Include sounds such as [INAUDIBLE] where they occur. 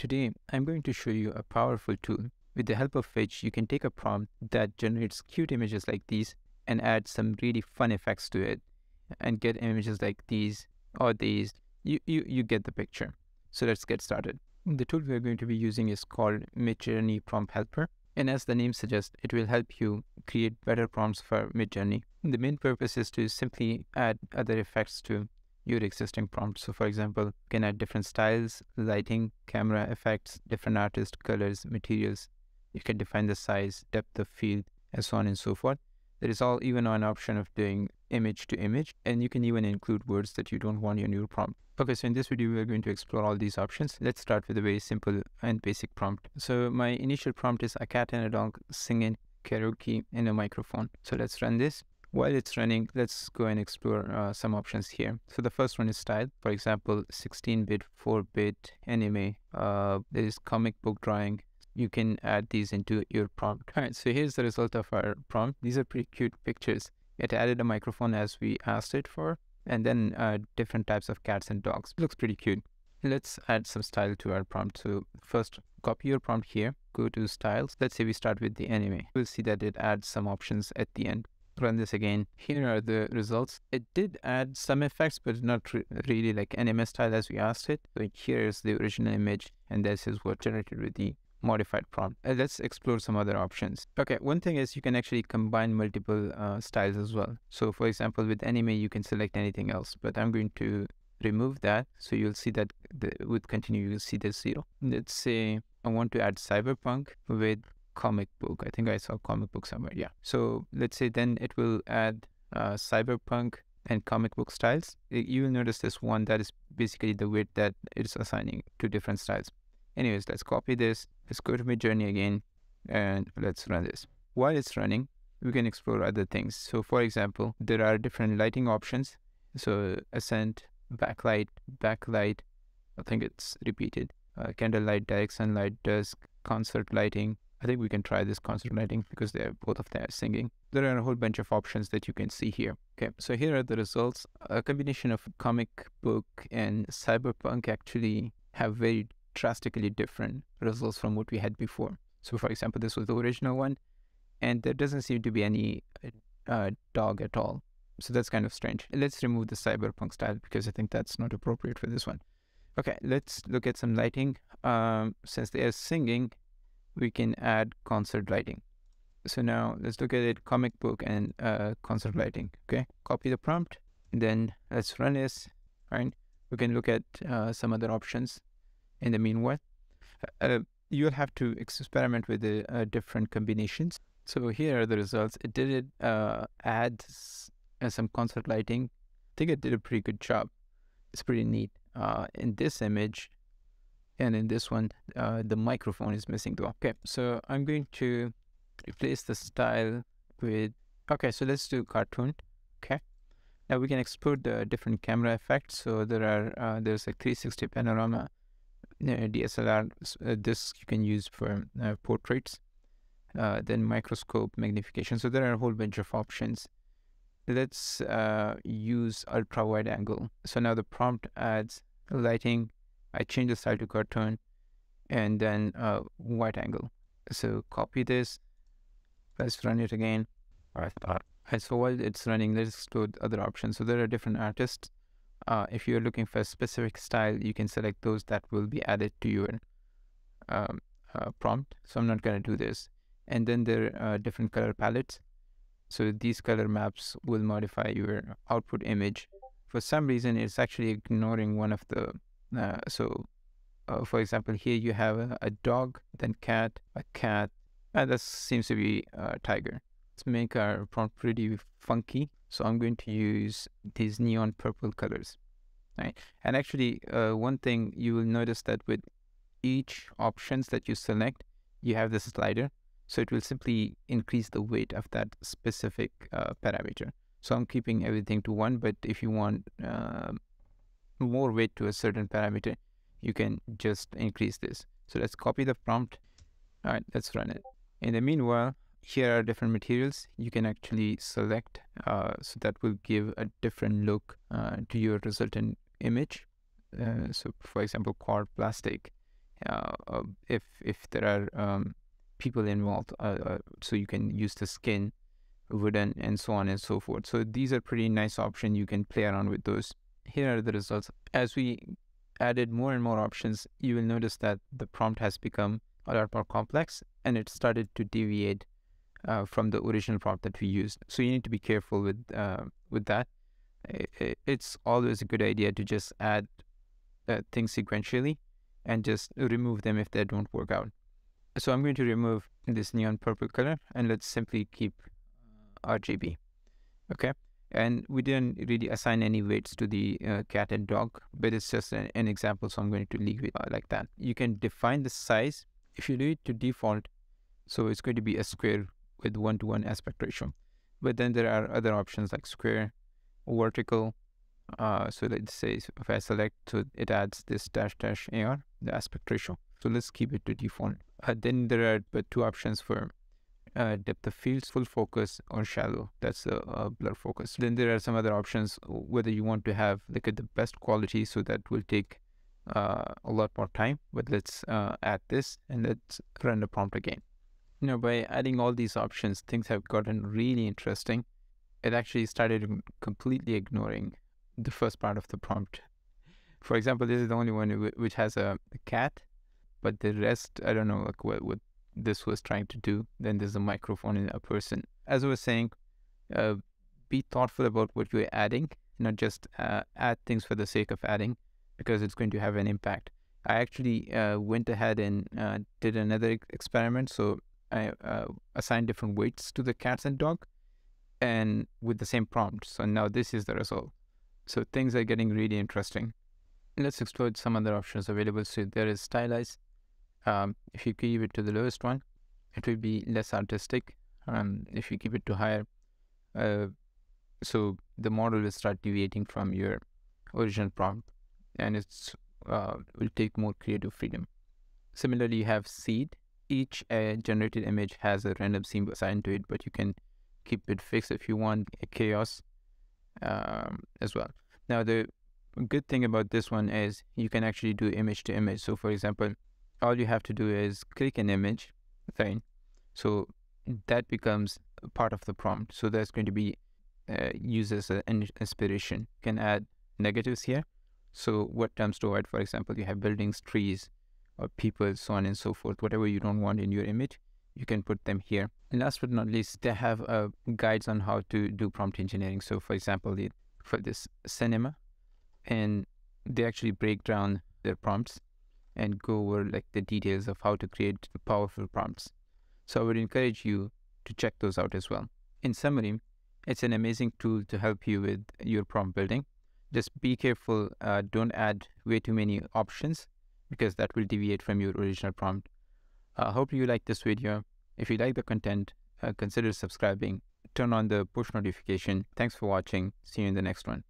Today, I'm going to show you a powerful tool with the help of which you can take a prompt that generates cute images like these and add some really fun effects to it and get images like these or these. You, you, you get the picture. So let's get started. The tool we're going to be using is called Midjourney Prompt Helper. And as the name suggests, it will help you create better prompts for Midjourney. The main purpose is to simply add other effects to your existing prompt. So for example, you can add different styles, lighting, camera effects, different artist, colors, materials. You can define the size, depth of field, and so on and so forth. There is all even an option of doing image to image, and you can even include words that you don't want in your prompt. Okay, so in this video, we're going to explore all these options. Let's start with a very simple and basic prompt. So my initial prompt is a cat and a dog singing karaoke in a microphone. So let's run this. While it's running, let's go and explore uh, some options here. So the first one is style. For example, 16-bit, 4-bit, anime. Uh, there is comic book drawing. You can add these into your prompt. [LAUGHS] All right, so here's the result of our prompt. These are pretty cute pictures. It added a microphone as we asked it for, and then uh, different types of cats and dogs. Looks pretty cute. Let's add some style to our prompt. So first, copy your prompt here, go to styles. Let's say we start with the anime. We'll see that it adds some options at the end run this again. Here are the results. It did add some effects, but not re really like anime style as we asked it. So here is the original image, and this is what generated with the modified prompt. Uh, let's explore some other options. Okay, one thing is you can actually combine multiple uh, styles as well. So for example, with anime, you can select anything else, but I'm going to remove that. So you'll see that the, with continue, you'll see the zero. Let's say I want to add cyberpunk with comic book. I think I saw comic book somewhere. Yeah. So let's say then it will add uh, cyberpunk and comic book styles. You will notice this one that is basically the width that it's assigning to different styles. Anyways, let's copy this. Let's go to Midjourney again and let's run this. While it's running, we can explore other things. So for example, there are different lighting options. So ascent, backlight, backlight, I think it's repeated. Uh, candlelight, direct sunlight, dusk, concert lighting, I think we can try this concert lighting because they're both of them are singing. There are a whole bunch of options that you can see here. Okay, so here are the results. A combination of comic book and cyberpunk actually have very drastically different results from what we had before. So for example, this was the original one, and there doesn't seem to be any uh, dog at all. So that's kind of strange. Let's remove the cyberpunk style because I think that's not appropriate for this one. Okay, let's look at some lighting. Um, since they are singing, we can add concert lighting. So now let's look at it, comic book and uh, concert lighting. Okay, copy the prompt, then let's run this, right? We can look at uh, some other options in the meanwhile. Uh, uh you'll have to experiment with the uh, different combinations. So here are the results. It did uh, add some concert lighting. I think it did a pretty good job. It's pretty neat. in this image, and in this one, uh, the microphone is missing though. Okay, so I'm going to replace the style with, okay, so let's do cartoon. Okay. Now we can export the different camera effects. So there are, uh, there's a 360 panorama uh, DSLR. Uh, this you can use for uh, portraits. Uh, then microscope magnification. So there are a whole bunch of options. Let's use ultra wide angle. So now the prompt adds lighting, I change the style to cartoon and then uh, wide angle. So copy this. Let's run it again. All right. All right. So while it's running, let's explore other options. So there are different artists. Uh, if you're looking for a specific style, you can select those that will be added to your um, uh, prompt. So I'm not going to do this. And then there are different color palettes. So these color maps will modify your output image. For some reason, it's actually ignoring one of the uh, so, uh, for example, here you have a, a, dog, then cat, a cat, and this seems to be a tiger. Let's make our prompt pretty funky. So I'm going to use these neon purple colors. Right? And actually, uh, one thing you will notice that with each options that you select, you have this slider. So it will simply increase the weight of that specific uh, parameter. So I'm keeping everything to one, but if you want uh, more weight to a certain parameter, you can just increase this. So let's copy the prompt. All right, let's run it. In the meanwhile, here are different materials you can actually select. Uh, so that will give a different look uh, to your resultant image. Uh, so for example, quad plastic. uh, uh, if if there are um, people involved. Uh, uh, so you can use the skin, wooden, and so on and so forth. So these are pretty nice options. You can play around with those. Here are the results. As we added more and more options, you will notice that the prompt has become a lot more complex and it started to deviate uh, from the original prompt that we used. So you need to be careful with uh, with that. It's always a good idea to just add uh, things sequentially and just remove them if they don't work out. So I'm going to remove this neon purple color and let's simply keep uh, RGB. Okay. And we didn't really assign any weights to the uh, cat and dog, but it's just an, an, example. So I'm going to leave it uh, like that. You can define the size. If you do it to default, so it's going to be a square with one-to-one aspect ratio. But then there are other options like square, vertical. Uh, so let's say if I select, so it adds this dash dash AR, the aspect ratio. So let's keep it to default. Uh, then there are but two options for uh, depth of fields, full focus or shallow. That's a, a, blur focus. Then there are some other options whether you want to have like at the best quality, so that will take uh, a lot more time. But let's uh, add this and let's run the prompt again. Now, by adding all these options, things have gotten really interesting. It actually started completely ignoring the first part of the prompt. For example, this is the only one which has a, a cat, but the rest, I don't know, like what, what this was trying to do. Then there's a microphone in a person. As I was saying, uh, be thoughtful about what you're adding, not just uh, add things for the sake of adding, because it's going to have an impact. I actually uh, went ahead and uh, did another experiment. So I uh, assigned different weights to the cats and dog, and with the same prompt. So now this is the result. So things are getting really interesting. Let's explore some other options available. So there is stylize. Um, if you keep it to the lowest one, it will be less artistic. Um, if you keep it to higher, uh, so the model will start deviating from your original prompt, and it's uh, will take more creative freedom. Similarly, you have seed each uh, generated image has a random seed assigned to it, but you can keep it fixed if you want a chaos um, as well. Now, the good thing about this one is you can actually do image to image. So, for example, all you have to do is click an image, right? So that becomes part of the prompt. So that's going to be uh, used as an inspiration. You can add negatives here. So what terms to avoid, for example, you have buildings, trees, or people, so on and so forth. Whatever you don't want in your image, you can put them here. And last but not least, they have uh, guides on how to do prompt engineering. So, for example, for this cinema, and they actually break down their prompts and go over like the details of how to create powerful prompts. So I would encourage you to check those out as well. In summary, it's an amazing tool to help you with your prompt building. Just be careful, uh, don't add way too many options because that will deviate from your original prompt. I uh, hope you like this video. If you like the content, uh, consider subscribing. Turn on the push notification. Thanks for watching. See you in the next one.